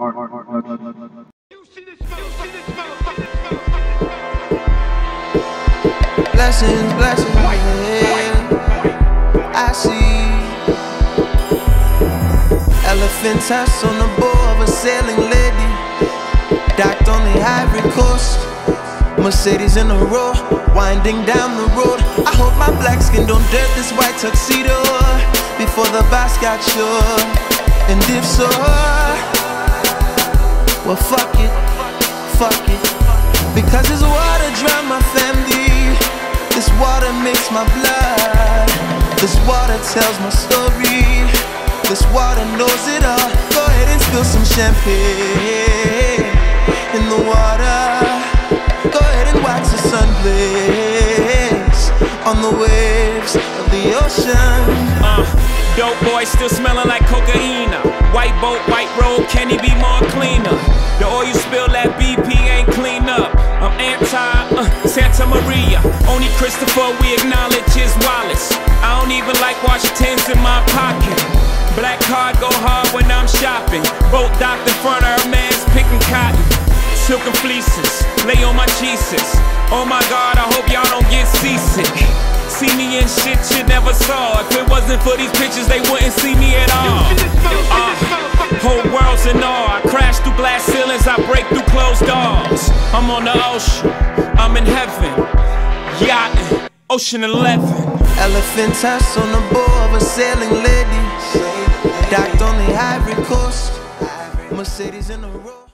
Blessings, blessings, yeah. I see elephant tusks on the bow of a sailing lady, docked on the Ivory Coast. Mercedes in a row, winding down the road. I hope my black skin don't dirt this white tuxedo before the Basquiat sure. And if so, well, fuck it, fuck it. Because this water drown my family. This water makes my blood. This water tells my story. This water knows it all. Go ahead and spill some champagne in the water. Go ahead and watch the sun blaze on the waves of the ocean. Uh, dope boy still smelling like cocaine. White boat, white road, can he be more cleaner? Only Christopher we acknowledge his Wallace. I don't even like Washington's in my pocket. Black card go hard when I'm shopping. Boat docked in front of her man's picking cotton. Silken fleeces, lay on my Jesus. Oh my God, I hope y'all don't get seasick. See me in shit you never saw. If it wasn't for these pictures, they wouldn't see me at all. World's in awe. I crash through glass ceilings, I break through closed doors. I'm on the ocean, I'm in heaven. Yachting, Ocean 11. Elephant tusks on the bow of a sailing lady, docked on the Ivory Coast. Mercedes in a row.